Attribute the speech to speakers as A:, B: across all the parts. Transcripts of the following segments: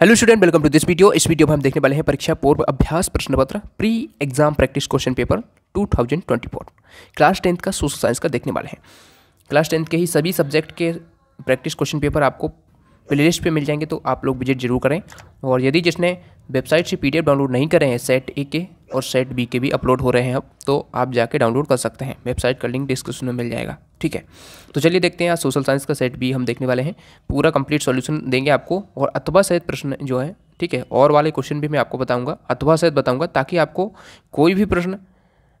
A: Hello student welcome to this video इस video में हम देखने वाले हैं परीक्षा पूर्व अभ्यास प्रश्न पत्र pre exam practice question paper 2024 class tenth का सोशल साइंस का देखने वाले हैं। क्लास टेंथ के ही सभी सब्जेक्ट के प्रैक्टिस क्वेश्चन पेपर आपको प्लेलिस्ट पे मिल जाएँगे तो आप लोग विज़िट ज़रूर करें। और यदि जिसने वेबसाइट से पीडीएफ डाउनलोड नहीं करे हैं सेट ए के और सेट बी के भी अपलोड हो रहे हैं अब तो आप जाके डाउनलोड कर सकते हैं। वेबसाइट का लिंक डिस्क्रिप्शन में मिल जाएगा। ठीक है? तो चलिए देखते हैं सोशल साइंस का सेट बी हम देखने वाले हैं। पूरा कंप्लीट सॉल्यूशन देंगे आपको और अथवा सहित प्रश्न जो है ठीक है और वाले क्वेश्चन भी मैं आपको बताऊँगा अथवा सहित बताऊँगा ताकि आपको कोई भी प्रश्न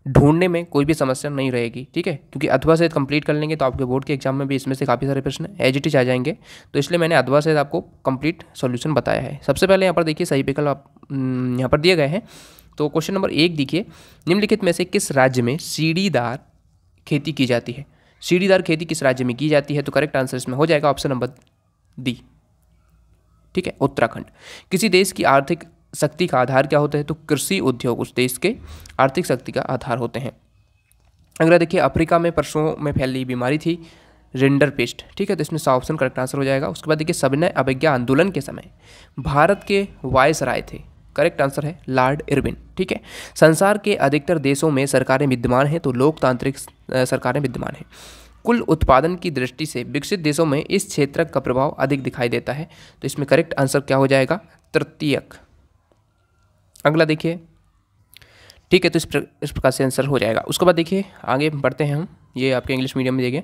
A: ढूँढने में कोई भी समस्या नहीं रहेगी ठीक है? क्योंकि अथवा सहित कंप्लीट कर लेंगे तो आपके बोर्ड के एग्ज़ाम में भी इसमें से काफ़ी सारे प्रश्न एज इट इज़ आ जाएँगे। तो इसलिए मैंने अथवा सहित आपको कंप्लीट सॉल्यूशन बताया है। सबसे पहले यहाँ पर देखिए सही विकल्प आप हम्म, यहाँ पर दिए गए हैं। तो क्वेश्चन नंबर एक देखिए निम्नलिखित में से किस राज्य में सीढ़ीदार खेती की जाती है? सीढ़ीदार खेती किस राज्य में की जाती है? तो करेक्ट आंसर इसमें हो जाएगा ऑप्शन नंबर डी ठीक है? उत्तराखंड। किसी देश की आर्थिक शक्ति का आधार क्या होता है? तो कृषि उद्योग उस देश के आर्थिक शक्ति का आधार होते हैं। अगला देखिए, अफ्रीका में परसों में फैली बीमारी थी, रेंडर पेस्ट। ठीक है? तो इसमें सा ऑप्शन करेक्ट आंसर हो जाएगा। उसके बाद देखिए सविनय अवज्ञा आंदोलन के समय भारत के वायस राय थे। करेक्ट आंसर है लॉर्ड इरविन ठीक है? संसार के अधिकतर देशों में सरकारें विद्यमान हैं तो लोकतांत्रिक सरकारें विद्यमान हैं। कुल उत्पादन की दृष्टि से विकसित देशों में इस क्षेत्र का प्रभाव अधिक दिखाई देता है। तो इसमें करेक्ट आंसर क्या हो जाएगा? तृतीयक। अगला देखिए। ठीक है तो इस, प्र, इस प्रकार से आंसर हो जाएगा। उसके बाद देखिए आगे बढ़ते हैं हम। ये आपके इंग्लिश मीडियम में देखें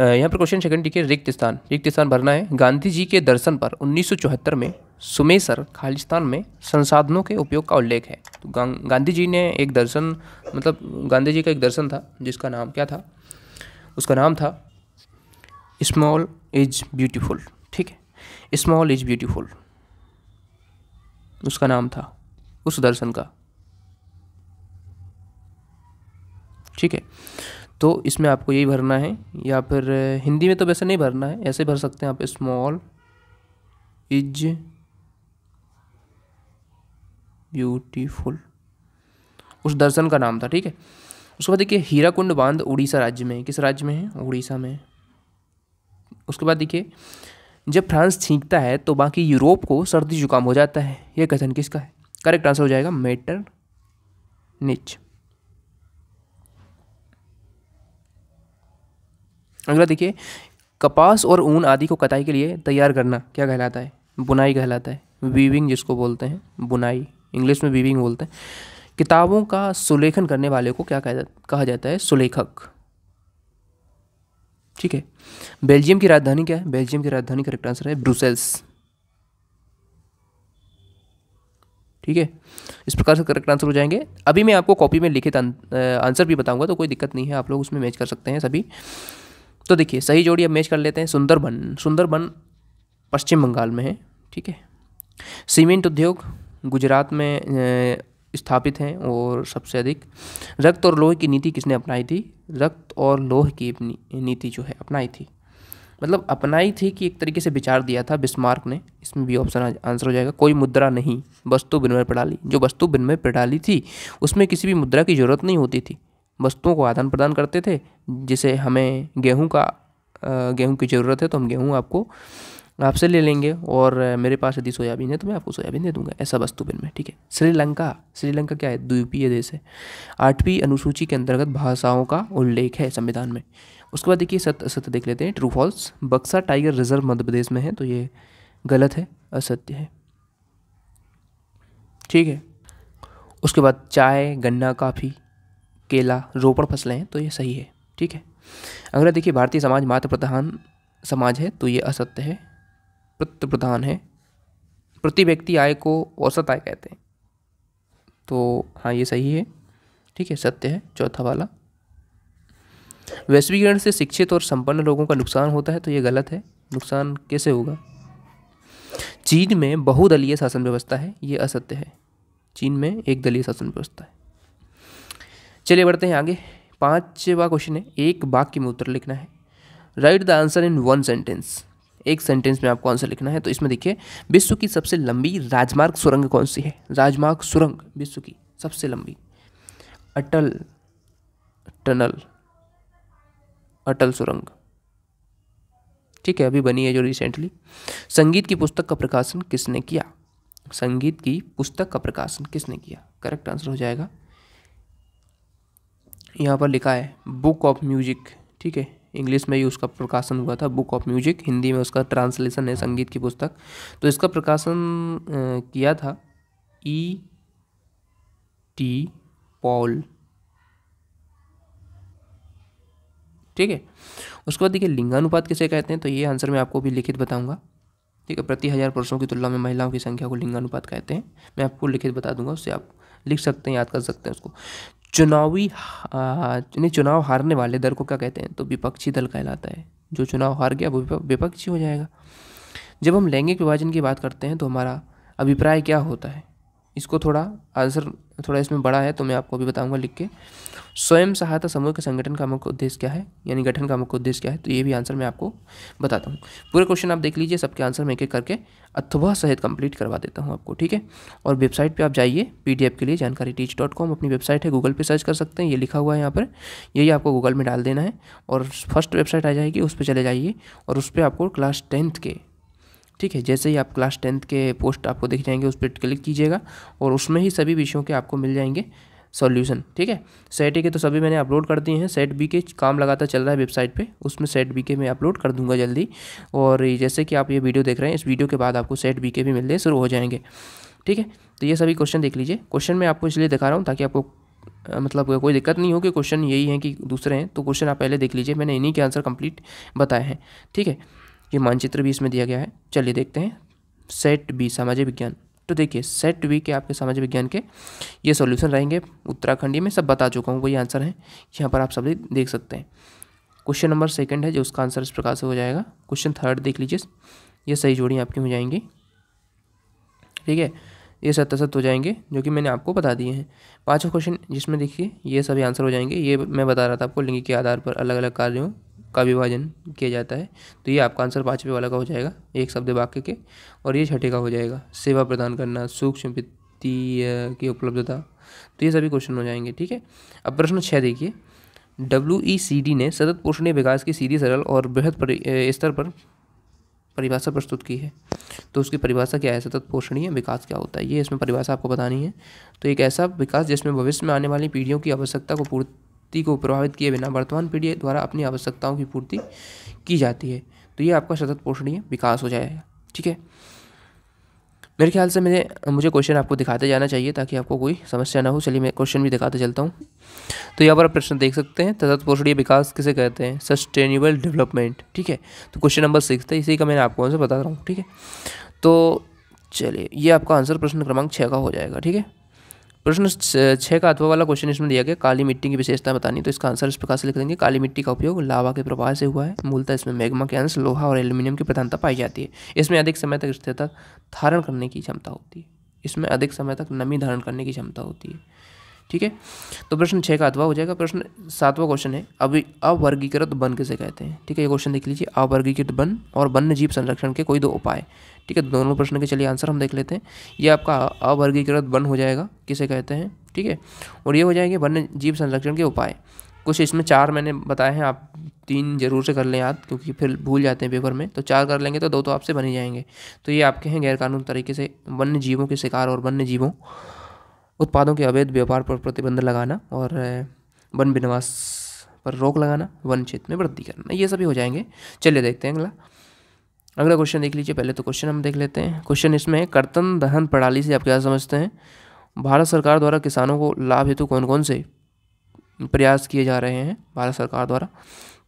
A: यहाँ पर क्वेश्चन सेकंड देखिए रिक्त स्थान रिक्त स्थान भरना है। गांधी जी के दर्शन पर 1974 में सुमेसर खालिस्तान में संसाधनों के उपयोग का उल्लेख है। तो गांधी जी ने एक दर्शन मतलब गांधी जी का एक दर्शन था, जिसका नाम क्या था? उसका नाम था स्मॉल इज़ ब्यूटीफुल ठीक है? स्मॉल इज़ ब्यूटीफुल उसका नाम था, उस दर्शन का, ठीक है? तो इसमें आपको यही भरना है, या फिर हिंदी में तो वैसे नहीं भरना है, ऐसे भर सकते हैं आप स्मॉल इज़ ब्यूटीफुल उस दर्शन का नाम था, ठीक है? उसके बाद देखिए हीराकुंड बाँध उड़ीसा राज्य में किस राज्य में है? उड़ीसा में उसके बाद देखिए, जब फ्रांस छींकता है तो बाकी यूरोप को सर्दी जुकाम हो जाता है। यह कथन किसका है? करेक्ट आंसर हो जाएगा, मेटर निच। अगला देखिए, कपास और ऊन आदि को कटाई के लिए तैयार करना क्या कहलाता है? बुनाई कहलाता है। वीविंग जिसको बोलते हैं, बुनाई। इंग्लिश में वीविंग बोलते हैं। किताबों का सुलेखन करने वाले को क्या कहा जाता है? सुलेखक। ठीक है। बेल्जियम की राजधानी क्या है? बेल्जियम की राजधानी करेक्ट आंसर है ब्रुसेल्स। ठीक है। इस प्रकार से करेक्ट आंसर हो जाएँगे। अभी मैं आपको कॉपी में लिखित आंसर भी बताऊँगा तो कोई दिक्कत नहीं है। आप लोग उसमें मैच कर सकते हैं सभी। तो देखिए, सही जोड़ी अब मैच कर लेते हैं। सुंदरबन सुंदरबन पश्चिम बंगाल में है। ठीक है। सीमेंट उद्योग गुजरात में स्थापित हैं और सबसे अधिक रक्त और लोह की नीति किसने अपनाई थी? रक्त और लोह की नीति जो है अपनाई थी। मतलब अपनाई थी कि एक तरीके से विचार दिया था बिस्मार्क ने। इसमें भी ऑप्शन आंसर हो जाएगा, कोई मुद्रा नहीं, वस्तु विनिमय प्रणाली। जो वस्तु विनिमय प्रणाली थी, उसमें किसी भी मुद्रा की ज़रूरत नहीं होती थी। वस्तुओं को आदान प्रदान करते थे, जिसे हमें गेहूँ का गेहूँ की ज़रूरत है तो हम गेहूँ आपको आपसे ले लेंगे और मेरे पास यदि सोयाबीन है तो मैं आपको सोयाबीन दे दूँगा, ऐसा वस्तु बिन में, ठीक है? श्रीलंका श्रीलंका क्या है? द्वीपीय देश है। आठवीं अनुसूची के अंतर्गत भाषाओं का उल्लेख है संविधान में। उसके बाद देखिए सत्य असत्य देख लेते हैं true false Buxa tiger reserve Madhya Pradesh में है तो ये गलत है, असत्य है। ठीक है? उसके बाद चाय, गन्ना, काफ़ी, केला, रोपड़ फ़सलें हैं तो ये सही है, ठीक है? अगर देखिए, भारतीय समाज मातृ प्रधान समाज है तो ये असत्य है। प्रत्य प्रधान है। प्रति व्यक्ति आय को औसत आय कहते हैं। तो हाँ ये सही है। ठीक है, सत्य है, चौथा वाला। वैश्वीकरण से शिक्षित और संपन्न लोगों का नुकसान होता है तो ये गलत है। नुकसान कैसे होगा? चीन में बहुदलीय शासन व्यवस्था है, ये असत्य है। चीन में एक दलीय शासन व्यवस्था है। चलिए बढ़ते हैं आगे। पांचवा क्वेश्चन है, एक वाक्य में उत्तर लिखना है। Write the answer in one sentence. एक सेंटेंस में आपको आंसर लिखना है तो इसमें देखिए, विश्व की सबसे लंबी राजमार्ग सुरंग कौन सी है? राजमार्ग सुरंग, विश्व की सबसे लंबी। अटल, टनल, अटल सुरंग। ठीक है, अभी बनी है जो रिसेंटली संगीत की पुस्तक का प्रकाशन किसने किया? संगीत की पुस्तक का प्रकाशन किसने किया? करेक्ट आंसर हो जाएगा। यहाँ पर लिखा है बुक ऑफ़ म्यूज़िक ठीक है इंग्लिश में ही उसका प्रकाशन हुआ था बुक ऑफ़ म्यूज़िक हिंदी में उसका ट्रांसलेशन है, संगीत की पुस्तक। तो इसका प्रकाशन किया था ई टी पॉल ठीक है? उसके बाद देखिए, लिंगानुपात किसे कहते हैं? तो ये आंसर मैं आपको भी लिखित बताऊँगा। ठीक है? प्रति हज़ार पुरुषों की तुलना में महिलाओं की संख्या को लिंगानुपात कहते हैं। मैं आपको लिखित बता दूँगा उससे आप लिख सकते हैं, याद कर सकते हैं उसको। चुनावी यानी चुनाव हारने वाले दल को क्या कहते हैं? तो विपक्षी दल कहलाता है। जो चुनाव हार गया, वो विपक्षी हो जाएगा। जब हम लैंगिक विभाजन की बात करते हैं तो हमारा अभिप्राय क्या होता है? इसको थोड़ा आंसर, थोड़ा इसमें बड़ा है तो मैं आपको अभी बताऊँगा लिख के। स्वयं सहायता समूह के संगठन का मुख्य उद्देश्य क्या है? यानी गठन का मुख्य उद्देश्य क्या है? तो ये भी आंसर मैं आपको बताता हूँ। पूरे क्वेश्चन आप देख लीजिए, सबके आंसर मैं एक एक करके अथवा सहित कंप्लीट करवा देता हूँ आपको, ठीक है? और वेबसाइट पर आप जाइए पीडीएफ के लिए जानकारी टीच अपनी वेबसाइट है गूगल पर सर्च कर सकते हैं, ये लिखा हुआ है यहाँ पर। यही आपको गूगल में डाल देना है और फ़र्स्ट वेबसाइट आ जाएगी, उस पर चले जाइए और उस पर आपको क्लास टेंथ के, ठीक है? जैसे ही आप क्लास टेंथ के पोस्ट आपको दिख जाएँगे, उस पर क्लिक कीजिएगा और उसमें ही सभी विषयों के आपको मिल जाएँगे। सॉल्यूशन, ठीक है? सेट ए के तो सभी मैंने अपलोड कर दिए हैं। सेट बी के काम लगातार चल रहा है वेबसाइट पे। उसमें सेट बी के मैं अपलोड कर दूँगा जल्दी। और जैसे कि आप ये वीडियो देख रहे हैं, इस वीडियो के बाद आपको सेट बी के भी मिलने शुरू हो जाएँगे। ठीक है? तो ये सभी क्वेश्चन देख लीजिए। क्वेश्चन मैं आपको इसलिए दिखा रहा हूँ ताकि आपको मतलब कोई दिक्कत नहीं हो कि क्वेश्चन यही है कि दूसरे हैं। तो क्वेश्चन आप पहले देख लीजिए। मैंने इन्हीं के आंसर कंप्लीट बताए हैं। ठीक है? ये मानचित्र भी इसमें दिया गया है। चलिए देखते हैं। सेट बी सामाजिक विज्ञान। तो देखिए सेट वी के आपके सामाजिक विज्ञान के ये सॉल्यूशन रहेंगे। उत्तराखंडी में सब बता चुका हूँ, वही आंसर है। यहाँ पर आप सभी देख सकते हैं। क्वेश्चन नंबर सेकंड है, जो उसका आंसर इस प्रकार से हो जाएगा। क्वेश्चन थर्ड देख लीजिए। ये सही जोड़ी आपकी हो जाएँगी। ठीक है? ये सत्य हो जाएँगे, जो कि मैंने आपको बता दिए हैं। पाँचों क्वेश्चन जिसमें देखिए, ये सभी आंसर हो जाएँगे। ये मैं बता रहा था आपको, लिंग के आधार पर अलग अलग कार्यों का विभाजन किया जाता है। तो ये आपका आंसर पाँचवें वाला का हो जाएगा, एक शब्द वाक्य के, और ये छठे का हो जाएगा। सेवा प्रदान करना, सूक्ष्म वित्तीय की उपलब्धता। तो ये सभी क्वेश्चन हो जाएँगे, ठीक है? अब प्रश्न छः देखिए। डब्ल्यू ई सी डी ने सतत पोषणीय विकास की सीधी, सरल और बृहद स्तर पर परिभाषा प्रस्तुत की है। तो उसकी परिभाषा क्या है? सतत पोषणीय विकास क्या होता है? ये इसमें परिभाषा आपको बतानी है। तो एक ऐसा विकास जिसमें भविष्य में आने वाली पीढ़ियों की आवश्यकता को पूर्ति पूर्ति को प्रभावित किए बिना वर्तमान पीढ़ी द्वारा अपनी आवश्यकताओं की पूर्ति की जाती है। तो ये आपका सतत पोषणीय विकास हो जाएगा, ठीक है? मेरे ख्याल से मेरे मुझे क्वेश्चन आपको दिखाते जाना चाहिए ताकि आपको कोई समस्या ना हो। चलिए मैं क्वेश्चन भी दिखाते चलता हूँ। तो यहाँ पर आप प्रश्न देख सकते हैं, सतत पोषणीय विकास किसे कहते हैं? सस्टेनेबल डेवलपमेंट ठीक है? तो क्वेश्चन नंबर सिक्स था, इसी का मैंने आपको आंसर बता रहा हूँ, ठीक है? तो चलिए, ये आपका आंसर प्रश्न क्रमांक छः का हो जाएगा, ठीक है? प्रश्न छः का अथवा वाला क्वेश्चन इसमें दिया गया, काली मिट्टी की विशेषता बतानी। तो इसका आंसर इस प्रकार से लिख देंगे। काली मिट्टी का उपयोग लावा के प्रवाह से हुआ है। मूलतः इसमें मैग्मा के अंश, लोहा और एल्यूमिनियम की प्रधानता पाई जाती है। इसमें अधिक समय तक स्थिरता धारण करने की क्षमता होती है। इसमें अधिक समय तक नमी धारण करने की क्षमता होती है। ठीक है? तो प्रश्न छः का अथवा हो जाएगा। प्रश्न सातवां क्वेश्चन है। अभी अवर्गीकृत वन किसे कहते हैं? ठीक है, ये क्वेश्चन देख लीजिए। अवर्गीकृत वन और वन्य जीव संरक्षण के कोई दो उपाय। ठीक है दोनों प्रश्न के चलिए आंसर हम देख लेते हैं। ये आपका अवर्गीकृत वन हो जाएगा, किसे कहते हैं, ठीक है? और ये हो जाएँगे वन्य जीव संरक्षण के उपाय। कुछ इसमें चार मैंने बताए हैं, आप तीन ज़रूर से कर लें याद, क्योंकि फिर भूल जाते हैं पेपर में। तो चार कर लेंगे तो दो तो आपसे बन ही जाएँगे। तो ये आपके हैं गैरकानून तरीके से, वन्य जीवों के शिकार और वन्य जीवों, उत्पादों के अवैध व्यापार पर प्रतिबंध लगाना और वन विनवास पर रोक लगाना, वन क्षेत्र में वृद्धि करना। ये सभी हो जाएँगे। चलिए देखते हैं अगला। अगला क्वेश्चन देख लीजिए, पहले तो क्वेश्चन हम देख लेते हैं। क्वेश्चन इसमें है, कर्तन दहन प्रणाली से आप क्या समझते हैं? भारत सरकार द्वारा किसानों को लाभ हेतु कौन कौन से प्रयास किए जा रहे हैं? भारत सरकार द्वारा।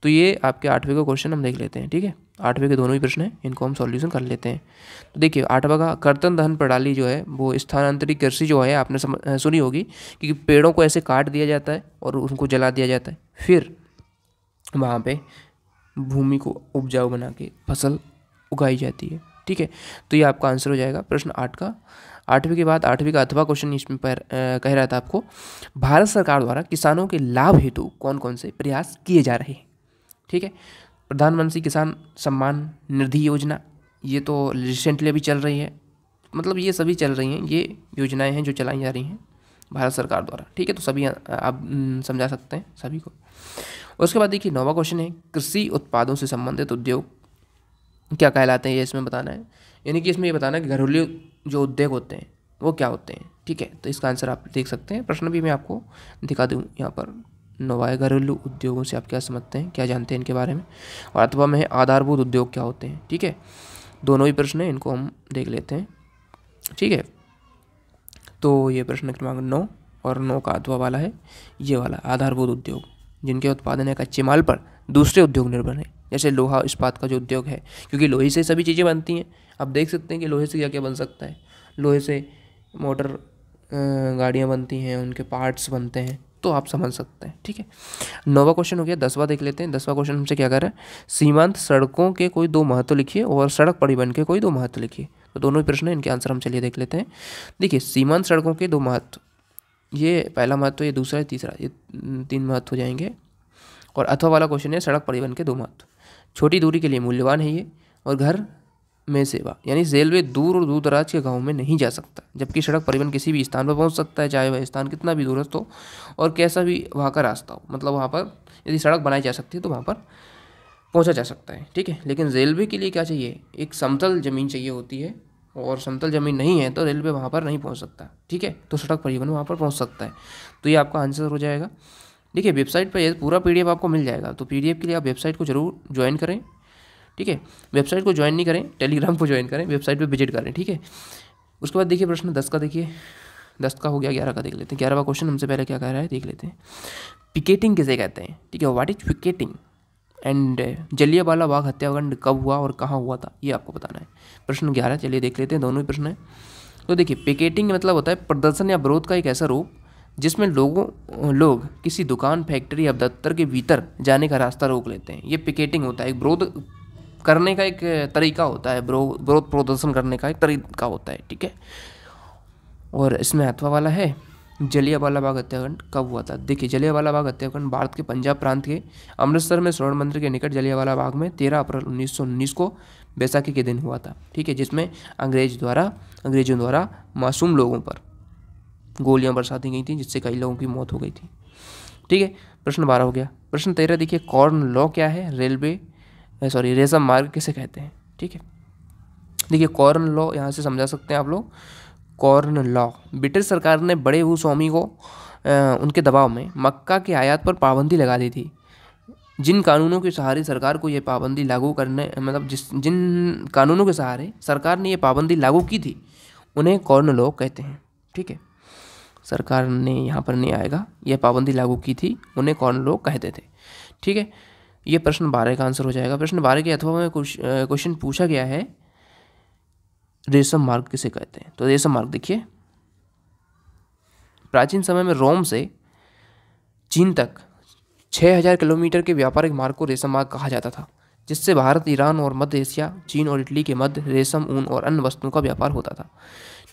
A: तो ये आपके आठवें का क्वेश्चन हम देख लेते हैं, ठीक है? आठवें के दोनों ही प्रश्न हैं, इनको हम सॉल्यूशन कर लेते हैं। तो देखिए, आठवा का कर्तन दहन प्रणाली जो है, वो स्थानांतरित कृषि जो है, आपने सुनी होगी कि पेड़ों को ऐसे काट दिया जाता है और उनको जला दिया जाता है। फिर वहाँ पे भूमि को उपजाऊ बना के फ़सल उगाई जाती है। ठीक है? तो ये आपका आंसर हो जाएगा प्रश्न आठ का। आठवीं के बाद आठवीं का अथवा क्वेश्चन इसमें पर कह रहा था आपको, भारत सरकार द्वारा किसानों के लाभ हेतु कौन कौन से प्रयास किए जा रहे हैं? ठीक है? प्रधानमंत्री किसान सम्मान निधि योजना, ये तो रिसेंटली अभी चल रही है। मतलब ये सभी चल रही हैं, ये योजनाएँ हैं जो चलाई जा रही हैं भारत सरकार द्वारा। ठीक है? तो सभी आप समझा सकते हैं सभी को। उसके बाद देखिए नौवा क्वेश्चन है, कृषि उत्पादों से संबंधित उद्योग क्या कहलाते हैं ये इसमें बताना है? यानी कि इसमें ये बताना है कि घरेलू जो उद्योग होते हैं, वो क्या होते हैं? ठीक है तो इसका आंसर आप देख सकते हैं। प्रश्न भी मैं आपको दिखा दूँ यहाँ पर। नवाए घरेलू उद्योगों से आप क्या समझते हैं, क्या जानते हैं इनके बारे में? और अथवा में आधारभूत उद्योग क्या होते हैं? ठीक है, दोनों ही प्रश्न हैं, इनको हम देख लेते हैं। ठीक है तो ये प्रश्न क्रमांक नौ और नौ का अथवा वाला है, ये वाला आधारभूत उद्योग, जिनके उत्पादन है कच्चे माल पर दूसरे उद्योग निर्भर हैं। जैसे लोहा इस्पात का जो उद्योग है, क्योंकि लोहे से सभी चीज़ें बनती हैं। आप देख सकते हैं कि लोहे से क्या क्या बन सकता है। लोहे से मोटर गाड़ियाँ बनती हैं, उनके पार्ट्स बनते हैं तो आप समझ सकते हैं, ठीक है? नौवा क्वेश्चन हो गया, दसवा देख लेते हैं। दसवा क्वेश्चन हमसे क्या कर रहा है? सीमांत सड़कों के कोई दो महत्व लिखिए और सड़क परिवहन के कोई दो महत्व लिखिए। तो दोनों ही प्रश्न इनके आंसर हम चलिए देख लेते हैं। देखिए, सीमांत सड़कों के दो महत्व, ये पहला महत्व, ये दूसरा है तीसरा, ये तीन महत्व हो जाएँगे। और अथवा वाला क्वेश्चन है, सड़क परिवहन के दो महत्व। छोटी दूरी के लिए मूल्यवान है ये, और घर में सेवा, यानी रेलवे दूर और दूर दराज के गाँव में नहीं जा सकता, जबकि सड़क परिवहन किसी भी स्थान पर पहुँच सकता है, चाहे वह स्थान कितना भी दूरस्थ हो, और कैसा भी वहाँ का रास्ता हो। मतलब वहाँ पर यदि सड़क बनाई जा सकती है तो वहाँ पर पहुँचा जा सकता है, ठीक है? लेकिन रेलवे के लिए क्या चाहिए? एक समतल ज़मीन चाहिए होती है, और समतल ज़मीन नहीं है तो रेलवे वहाँ पर नहीं पहुँच सकता, ठीक है? तो सड़क परिवहन वहाँ पर पहुँच सकता है। तो ये आपका आंसर हो जाएगा। देखिए, वेबसाइट पर पूरा पीडीएफ आपको मिल जाएगा तो पीडीएफ के लिए आप वेबसाइट को ज़रूर ज्वाइन करें, ठीक है? वेबसाइट को ज्वाइन नहीं करें, टेलीग्राम को ज्वाइन करें, वेबसाइट पर विज़िट करें, ठीक है? उसके बाद देखिए, प्रश्न दस का देखिए। दस का हो गया, ग्यारह का देख लेते हैं। ग्यारहवा क्वेश्चन हमसे पहले क्या कह रहा है, देख लेते हैं। पिकेटिंग किसे कहते हैं? ठीक है what is picketing and Jallianwala Bagh हत्याकांड कब हुआ और कहाँ हुआ था, ये आपको बताना है। प्रश्न ग्यारह, चलिए देख लेते हैं, दोनों ही प्रश्न है। तो देखिए पिकेटिंग मतलब होता है प्रदर्शन या विरोध का एक ऐसा रूप जिसमें लोगों, लोग किसी दुकान, फैक्ट्री या दफ्तर के भीतर जाने का रास्ता रोक लेते हैं। ये पिकेटिंग होता है, एक विरोध करने का एक तरीका होता है विरोध प्रदर्शन करने का एक तरीका होता है, ठीक है? और इसमें अथवा वाला है, जलियावाला बाग हत्याकांड कब हुआ था? देखिए, जलियावाला बाग हत्याकांड भारत के पंजाब प्रांत के अमृतसर में स्वर्ण मंदिर के निकट जलियावाला बाग में तेरह अप्रैल उन्नीस सौ उन्नीस को बैसाखी के दिन हुआ था, ठीक है? जिसमें अंग्रेज़ द्वारा, अंग्रेज़ों द्वारा मासूम लोगों पर गोलियाँ बरसा दी गई थी जिससे कई लोगों की मौत हो गई थी। ठीक है प्रश्न बारह हो गया। प्रश्न तेरह देखिए कॉर्न लॉ क्या है? रेलवे सॉरी रेशम मार्ग किसे कहते हैं? ठीक है देखिए कॉर्न लॉ यहाँ से समझा सकते हैं आप लोग। कॉर्न लॉ ब्रिटिश सरकार ने बड़े भूस्वामी को आ, उनके दबाव में मक्का के आयात पर पाबंदी लगा दी थी। जिन कानूनों के सहारे सरकार को ये पाबंदी लागू करने मतलब जिस जिन कानूनों के सहारे सरकार ने ये पाबंदी लागू की थी उन्हें कॉर्न लॉ कहते हैं। ठीक है सरकार ने यहाँ पर नहीं आएगा। यह पाबंदी लागू की थी, उन्हें कौन लोग कहते थे? ठीक है, ये प्रश्न बारह का आंसर हो जाएगा। प्रश्न बारह के अथवा में क्वेश्चन पूछा गया है, रेशम मार्ग किसे कहते हैं? तो रेशम मार्ग देखिए। प्राचीन समय में रोम से चीन तक 6000 किलोमीटर के व्यापारिक मार्ग को रेशम मार्ग कहा जाता था, जिससे भारत, ईरान और मध्य एशिया, चीन और इटली के मध्य रेशम, ऊन और अन्य वस्तुओं का व्यापार होता था।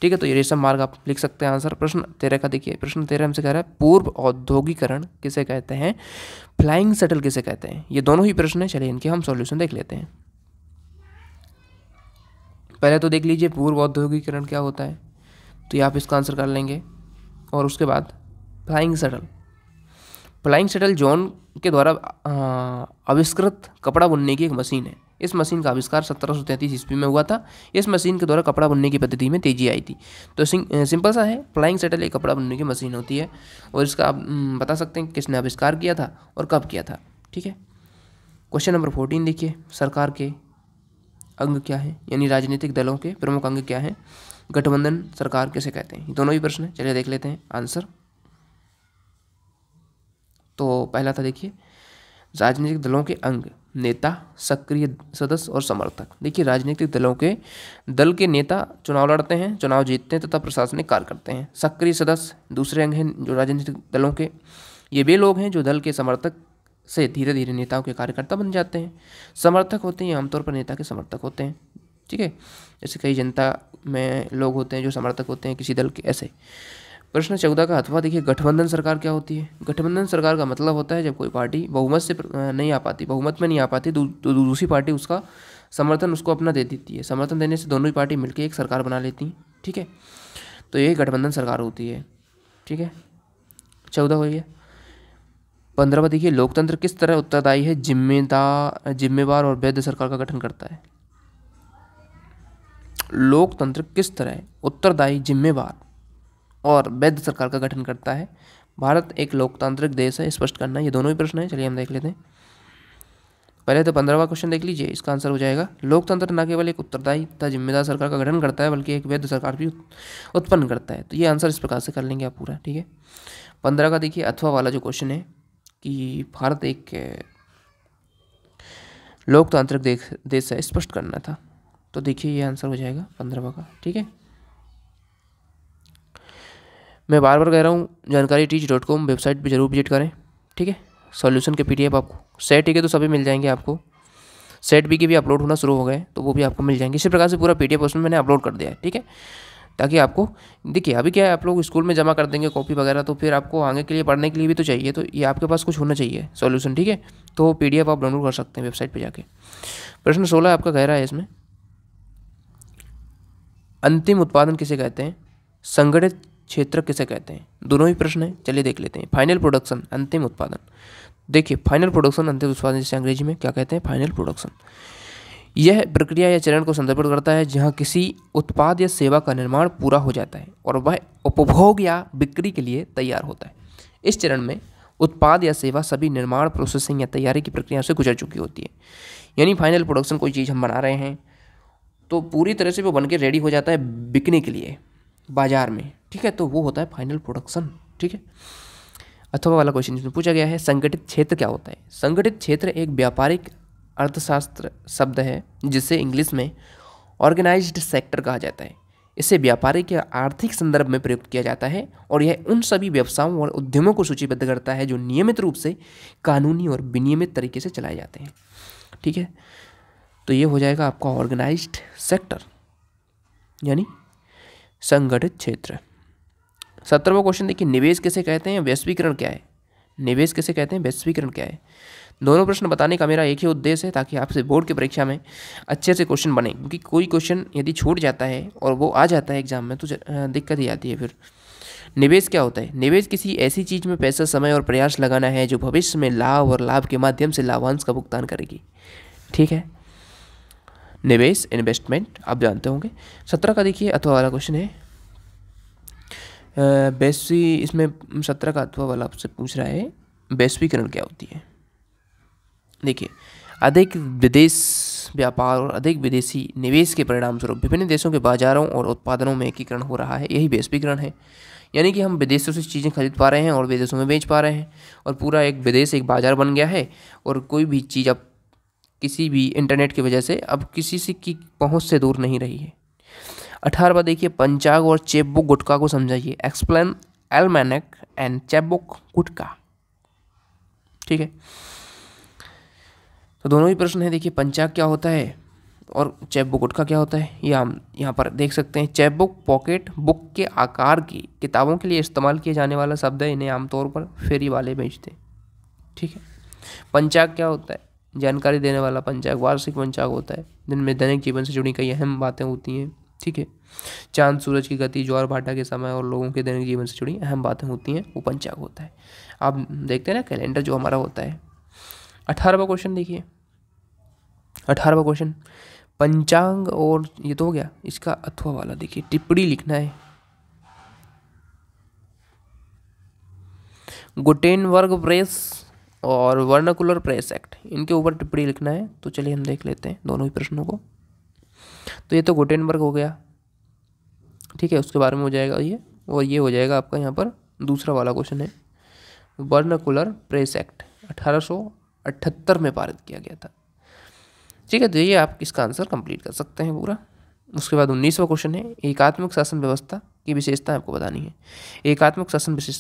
A: ठीक है तो ये रेशम मार्ग आप लिख सकते हैं आंसर। प्रश्न तेरह का देखिए, प्रश्न तेरह हमसे कह रहा है, पूर्व औद्योगिकरण किसे कहते हैं? फ्लाइंग सेटल किसे कहते हैं? ये दोनों ही प्रश्न है, चलिए इनके हम सॉल्यूशन देख लेते हैं। पहले तो देख लीजिए, पूर्व औद्योगिकरण क्या होता है? तो ये आप इसका आंसर कर लेंगे, और उसके बाद flying shuttle flying shuttle John के द्वारा आविष्कृत कपड़ा बुनने की एक मशीन है। इस मशीन का आविष्कार सत्रह सौ तैंतीस ईस्वी में हुआ था। इस मशीन के द्वारा कपड़ा बुनने की पद्धति में तेज़ी आई थी। तो सिंपल सा है फ्लाइंग शटल एक कपड़ा बुनने की मशीन होती है और इसका आप बता सकते हैं किसने आविष्कार किया था और कब किया था। ठीक है? क्वेश्चन नंबर फोर्टीन देखिए, सरकार के अंग क्या है? यानी राजनीतिक दलों के प्रमुख अंग क्या है? गठबंधन सरकार किसे कहते हैं? दोनों ही प्रश्न है। चलिए देख लेते हैं आंसर। तो पहला था देखिए, राजनीतिक दलों के अंग, नेता, सक्रिय सदस्य और समर्थक। देखिए, राजनीतिक दलों के, दल के नेता चुनाव लड़ते हैं, चुनाव जीतते हैं तथा प्रशासनिक कार्य करते हैं। सक्रिय सदस्य, दूसरे अंग हैं जो राजनीतिक दलों के। ये वे लोग हैं जो दल के समर्थक से धीरे धीरे नेताओं के कार्यकर्ता बन जाते हैं। समर्थक होते हैं, आमतौर पर नेता के समर्थक होते हैं। ठीक है? जैसे कई जनता में लोग होते हैं जो समर्थक होते हैं किसी दल के, ऐसे। प्रश्न चौदह का अथवा देखिए गठबंधन सरकार क्या होती है? गठबंधन सरकार का मतलब होता है जब कोई पार्टी बहुमत से नहीं आ पाती बहुमत में नहीं आ पाती तो दू, दूसरी पार्टी उसका समर्थन उसको अपना दे देती है। समर्थन देने से दोनों ही पार्टी मिलकर एक सरकार बना लेती हैं ठीक है? तो यही गठबंधन सरकार होती है ठीक है? चौदह हो गया। पंद्रहवा देखिए लोकतंत्र किस तरह उत्तरदायी है? जिम्मेदार जिम्मेवार और वैध सरकार का गठन करता है। लोकतंत्र किस तरह उत्तरदायी जिम्मेवार। और वैध सरकार का गठन करता है। भारत एक लोकतांत्रिक देश है, स्पष्ट करना ये दोनों ही प्रश्न है, चलिए हम देख लेते हैं। पहले तो पंद्रहवा क्वेश्चन देख लीजिए, इसका आंसर हो जाएगा। लोकतंत्र न केवल एक उत्तरदायी तथा जिम्मेदार सरकार का गठन करता है, बल्कि एक वैध सरकार भी उत्पन्न करता है। तो ये आंसर इस प्रकार से कर लेंगे आप पूरा, ठीक है? पंद्रह का देखिए, अथवा वाला जो क्वेश्चन है, कि भारत एक, लोकतांत्रिक देश है, स्पष्ट करना था। तो देखिए ये आंसर हो जाएगा पंद्रहवा का, ठीक है? मैं बार बार कह रहा हूँ, जानकारी टीच डॉट कॉम वेबसाइट पर ज़रूर विज़िट करें, ठीक है? सॉल्यूशन के पीडीएफ आपको। सेट के तो सभी मिल जाएँगे आपको। सेट बी के भी अपलोड होना शुरू हो गए तो वो भी आपको मिल जाएँगे। इसी प्रकार से पूरा पीडीएफ उसमें मैंने अपलोड कर दिया है, ठीक है? ताकि आपको, देखिए, अभी क्या है, आप लोग स्कूल में जमा कर देंगे कॉपी वगैरह तो फिर आपको आगे के लिए, पढ़ने के लिए भी तो चाहिए तो ये आपके पास कुछ होना चाहिए सॉल्यूशन ठीक है? तो पीडीएफ आप डाउनलोड कर सकते हैं वेबसाइट पर जाके। प्रश्न सोलह आपका कह रहा है इसमें। अंतिम उत्पादन किसे कहते हैं? संगठित क्षेत्र किसे कहते हैं? दोनों ही प्रश्न हैं, चलिए देख लेते हैं। फाइनल प्रोडक्शन अंतिम उत्पादन। देखिए फाइनल प्रोडक्शन अंतिम उत्पादन, जिसे अंग्रेज़ी में क्या कहते हैं? फाइनल प्रोडक्शन यह प्रक्रिया या चरण को संदर्भित करता है, जहाँ किसी उत्पाद या सेवा का निर्माण पूरा हो जाता है और वह उपभोग या बिक्री के लिए तैयार होता है। इस चरण में उत्पाद या सेवा सभी निर्माण प्रोसेसिंग या तैयारी की प्रक्रिया से गुजर चुकी होती है। यानी फाइनल प्रोडक्शन कोई चीज़ हम बना रहे हैं तो पूरी तरह से वो बन के रेडी हो जाता है बिकने के लिए। बाज़ार में, ठीक है? तो वो होता है फाइनल प्रोडक्शन ठीक है? अथवा वाला क्वेश्चन जिसमें पूछा गया है, संगठित क्षेत्र क्या होता है? संगठित क्षेत्र एक व्यापारिक अर्थशास्त्र शब्द है, जिसे इंग्लिश में ऑर्गेनाइज्ड सेक्टर कहा जाता है। इसे व्यापारिक या आर्थिक संदर्भ में प्रयुक्त किया जाता है और यह उन सभी व्यवसायों और उद्यमों को सूचीबद्ध करता है जो नियमित रूप से कानूनी और विनियमित तरीके से चलाए जाते हैं, ठीक है? तो ये हो जाएगा आपका ऑर्गेनाइज्ड सेक्टर यानी संगठित क्षेत्र। सत्रहवा क्वेश्चन देखिए, निवेश किसे कहते हैं वैश्वीकरण क्या है? निवेश किसे कहते हैं वैश्वीकरण क्या है? दोनों प्रश्न बताने का मेरा एक ही उद्देश्य है, ताकि आपसे बोर्ड की परीक्षा में अच्छे से क्वेश्चन बने। क्योंकि कोई क्वेश्चन यदि छूट जाता है और वो आ जाता है एग्ज़ाम में तो दिक्कत ही आती है फिर। निवेश क्या होता है? निवेश किसी ऐसी चीज़ में पैसा, समय और प्रयास लगाना है, जो भविष्य में लाभ और लाभ के माध्यम से लाभांश का भुगतान करेगी। ठीक है? निवेश इन्वेस्टमेंट आप जानते होंगे। सत्रह का देखिए, अथवा वाला क्वेश्चन है। वैश्वी इसमें सत्रह का अथवा वाला आपसे पूछ रहा है वैश्वीकरण क्या होती है? देखिए, अधिक विदेश व्यापार और अधिक विदेशी निवेश के परिणाम स्वरूप विभिन्न देशों के बाजारों और उत्पादनों में एकीकरण हो रहा है। यही वैश्वीकरण है। यानी कि हम विदेशों से चीज़ें खरीद पा रहे हैं और विदेशों में बेच पा रहे हैं और पूरा एक विदेश, एक बाज़ार बन गया है और कोई भी चीज़ अब किसी भी इंटरनेट की वजह से अब किसी से की पहुँच से दूर नहीं रही है। अठारहवा देखिए, पंचाग और चेपबुक गुटका को समझाइए। एक्सप्लेन, एलमैनक एंड चेपबुक गुटका। ठीक है? तो दोनों ही प्रश्न है। देखिए, पंचाग क्या होता है और चैप बुक गुटका क्या होता है? ये हम यहाँ पर देख सकते हैं। चैप बुक पॉकेट बुक के आकार की किताबों के लिए इस्तेमाल किया जाने वाला शब्द है। इन्हें आमतौर पर फेरी वाले बेचते हैं। ठीक है? पंचाग क्या होता है? जानकारी देने वाला पंचाग वार्षिक पंचाग होता है। जिनमें दैनिक जीवन से जुड़ी कई अहम बातें होती हैं, ठीक है? चाँद, सूरज की गति, ज्वार भाटा के समय और लोगों के दैनिक जीवन से जुड़ी अहम बातें होती हैं, वो पंचाग होता है। आप देखते हैं ना, कैलेंडर जो हमारा होता है। अठारहवा क्वेश्चन देखिए। अठारहवा क्वेश्चन। पंचांग और ये तो हो गया, इसका अथवा वाला देखिए, टिप्पणी लिखना है। गुटेन वर्ग प्रेस और वर्णकुलर प्रेस एक्ट, इनके ऊपर टिप्पणी लिखना है तो चलिए हम देख लेते हैं दोनों ही प्रश्नों को। तो ये तो गुटेनबर्ग हो गया। ठीक है, उसके बारे में हो जाएगा ये, और ये हो जाएगा आपका यहाँ पर दूसरा वाला क्वेश्चन है। वर्णकुलर प्रेस एक्ट, अठारह सौ अठहत्तर में पारित किया गया था। ठीक है तो ये आप इसका आंसर कंप्लीट कर सकते हैं पूरा। उसके बाद उन्नीसवा क्वेश्चन है, एकात्मक शासन व्यवस्था की विशेषता आपको बतानी है। एकात्मक शासन विशेष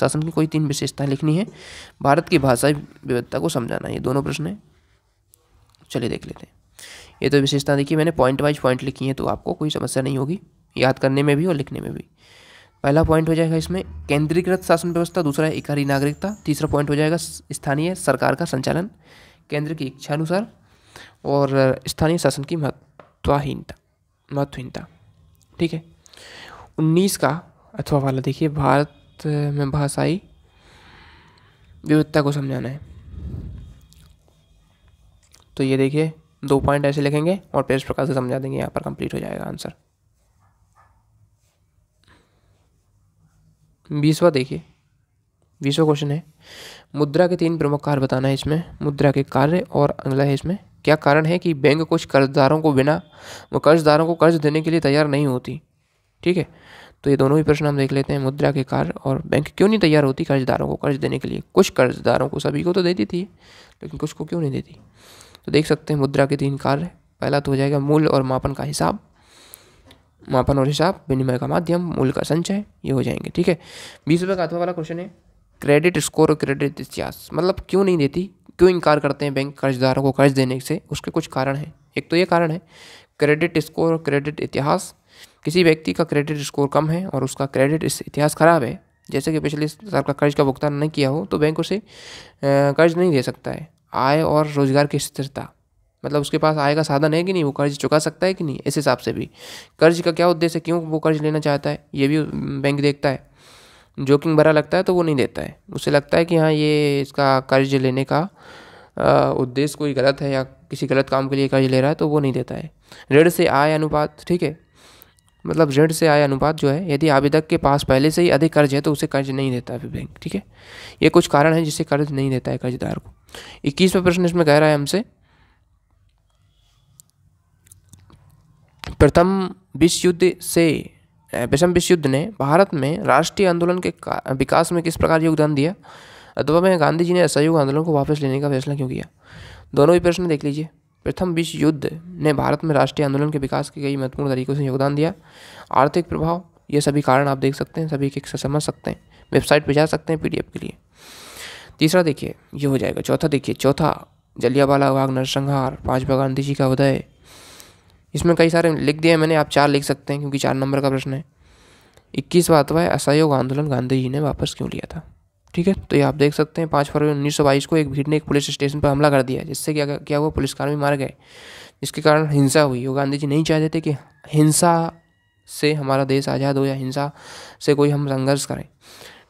A: शासन की कोई तीन विशेषताएँ लिखनी है। भारत की भाषाई विविधता को समझाना, ये दोनों प्रश्न है। चलिए देख लेते हैं। ये तो विशेषता देखिए मैंने पॉइंट वाइज पॉइंट लिखी है तो आपको कोई समस्या नहीं होगी। याद करने में भी और लिखने में भी। पहला पॉइंट हो जाएगा इसमें, केंद्रीकृत शासन व्यवस्था, दूसरा इकारी नागरिकता, तीसरा पॉइंट हो जाएगा स्थानीय सरकार का संचालन, केंद्र की इच्छानुसार, और स्थानीय शासन की महत्वाहीनता, महत्वहीनता। ठीक है? उन्नीस का अथवा वाला, देखिए, भारत में भाषाई विविधता को समझाना है। तो ये देखिए, दो पॉइंट ऐसे लिखेंगे और पेज प्रकार से समझा देंगे, यहाँ पर कंप्लीट हो जाएगा आंसर। बीसवा देखिए, बीसवा क्वेश्चन है, मुद्रा के तीन प्रमुख कार्य बताना है इसमें, मुद्रा के कार्य और अगला है इसमें, क्या कारण है कि बैंक कुछ कर्जदारों को बिना, कर्जदारों को कर्ज देने के लिए तैयार नहीं होती? ठीक है? तो ये दोनों ही प्रश्न हम देख लेते हैं मुद्रा के कार्य और बैंक क्यों नहीं तैयार होती कर्जदारों को कर्ज देने के लिए? कुछ कर्जदारों को सभी को तो देती थी, लेकिन कुछ को क्यों नहीं देती? तो देख सकते हैं मुद्रा के तीन कार्य। पहला तो हो जाएगा मूल्य और मापन का हिसाब। मापन और हिसाब, विनिमय का माध्यम, मूल का संचय, ये हो जाएँगे, ठीक है? बीस रुपये का अथवा वाला क्वेश्चन है। क्रेडिट स्कोर और क्रेडिट इतिहास। मतलब क्यों नहीं देती? क्यों इनकार करते हैं बैंक कर्जदारों को कर्ज देने से? उसके कुछ कारण हैं। एक तो ये कारण है क्रेडिट स्कोर और क्रेडिट इतिहास। किसी व्यक्ति का क्रेडिट स्कोर कम है और उसका क्रेडिट इतिहास खराब है, जैसे कि पिछले साल का कर्ज का भुगतान नहीं किया हो तो बैंक उसे कर्ज नहीं दे सकता है। आय और रोज़गार की स्थिरता मतलब उसके पास आय का साधन है कि नहीं, वो कर्ज चुका सकता है कि नहीं, इस हिसाब से भी। कर्ज का क्या उद्देश्य है? क्यों वो कर्ज लेना चाहता है? ये भी बैंक देखता है। जोखिम भरा लगता है तो वो नहीं देता है। उसे लगता है कि हाँ ये इसका कर्ज लेने का उद्देश्य कोई गलत है या किसी गलत काम के लिए कर्ज ले रहा है तो वो नहीं देता है। ऋण से आय अनुपात, ठीक है मतलब ऋण से आय अनुपात जो है, यदि आवेदक के पास पहले से ही अधिक कर्ज है तो उसे कर्ज नहीं देता है बैंक, ठीक है? ये कुछ कारण है जिससे कर्ज नहीं देता है कर्जदार को। इक्कीसवा प्रश्न इसमें कह रहा है हमसे। प्रथम विश्व युद्ध से प्रथम विश्व युद्ध ने भारत में राष्ट्रीय आंदोलन के विकास में किस प्रकार योगदान दिया? अथवा में गांधी जी ने असहयोग आंदोलन को वापस लेने का फैसला क्यों किया? दोनों ही प्रश्न देख लीजिए। प्रथम विश्व युद्ध ने भारत में राष्ट्रीय आंदोलन के विकास के कई महत्वपूर्ण तरीकों से योगदान दिया। आर्थिक प्रभाव, ये सभी कारण आप देख सकते हैं, सभी के समझ सकते हैं। वेबसाइट पर जा सकते हैं पीडीएफ के लिए। तीसरा देखिए, ये हो जाएगा। चौथा देखिए, चौथा, जलियावाला बाग, नरसंहार पाँचवा गांधी जी का उदय। इसमें कई सारे लिख दिए मैंने, आप चार लिख सकते हैं क्योंकि चार नंबर का प्रश्न है। इक्कीसवा अथवा असहयोग आंदोलन गांधी जी ने वापस क्यों लिया था? ठीक है? तो ये आप देख सकते हैं, पाँच फरवरी उन्नीस सौ बाईस को एक भीड़ ने एक पुलिस स्टेशन पर हमला कर दिया, जिससे क्या क्या हुआ? पुलिसकर्मी मार गए। जिसके कारण हिंसा हुई। वो गांधी जी नहीं चाहते थे कि हिंसा से हमारा देश आज़ाद हो या हिंसा से कोई हम संघर्ष करें।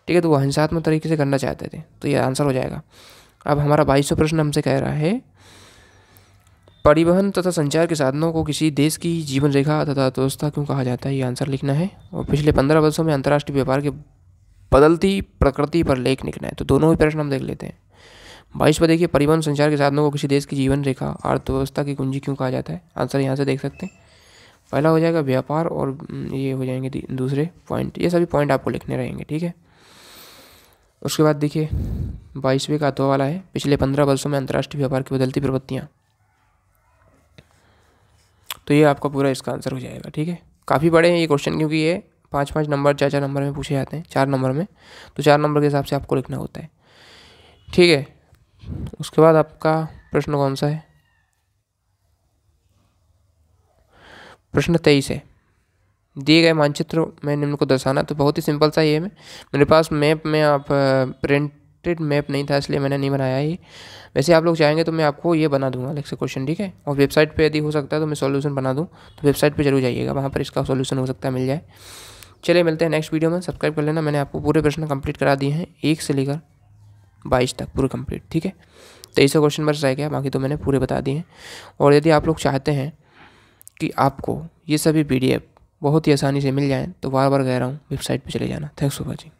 A: ठीक है? तो वो हिंसात्मक तरीके से करना चाहते थे। तो ये आंसर हो जाएगा। अब हमारा बाईसवें प्रश्न हमसे कह रहा है, परिवहन तथा संचार के साधनों को किसी देश की जीवन रेखा तथा अर्थव्यवस्था क्यों कहा जाता है? ये आंसर लिखना है। और पिछले पंद्रह वर्षों में अंतर्राष्ट्रीय व्यापार के बदलती प्रकृति पर लेख लिखना है। तो दोनों ही प्रश्न हम देख लेते हैं। बाईस पर देखिए, परिवहन संचार के साधनों को किसी देश की जीवन रेखा, अर्थव्यवस्था की कुंजी क्यों कहा जाता है? आंसर यहाँ से देख सकते हैं। पहला हो जाएगा व्यापार और ये हो जाएँगे दूसरे पॉइंट। ये सभी पॉइंट आपको लिखने रहेंगे, ठीक है? उसके बाद देखिए, बाईसवें का दो वाला है। पिछले पंद्रह वर्षों में अंतर्राष्ट्रीय व्यापार की बदलती प्रवृत्तियाँ। तो ये आपका पूरा इसका आंसर हो जाएगा, ठीक है? काफ़ी बड़े हैं ये क्वेश्चन क्योंकि ये पाँच पाँच नंबर चार चार नंबर में पूछे जाते हैं, चार नंबर में। तो चार नंबर के हिसाब से आपको लिखना होता है। ठीक है? उसके बाद आपका प्रश्न कौन सा है? प्रश्न तेईस है। दिए गए मानचित्र में निम्न को दर्शाना तो बहुत ही सिंपल सा ये है। मेरे पास मैप में आप प्रिंटेड मैप नहीं था, इसलिए मैंने नहीं बनाया ये। वैसे आप लोग चाहेंगे तो मैं आपको ये बना दूँगा अलग से क्वेश्चन, ठीक है? और वेबसाइट पे यदि हो सकता है तो मैं सॉल्यूशन बना दूँ तो वेबसाइट पे ज़रूर जाइएगा, वहाँ पर इसका सॉल्यूशन हो सकता है, मिल जाए। चलिए मिलते हैं नेक्स्ट वीडियो में। सब्सक्राइब कर लेना। मैंने आपको पूरे प्रश्न कंप्लीट करा दिए हैं। एक से लेकर बाईस तक पूरे कंप्लीट ठीक है? तेईस क्वेश्चन बस रह गया। बाकी तो मैंने पूरे बता दिए हैं। और यदि आप लोग चाहते हैं कि आपको ये सभी पीडीएफ बहुत ही आसानी से मिल जाएँ तो बार बार कह रहा हूँ वेबसाइट पर चले जाना। Thanks for watching